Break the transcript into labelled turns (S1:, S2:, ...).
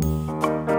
S1: Música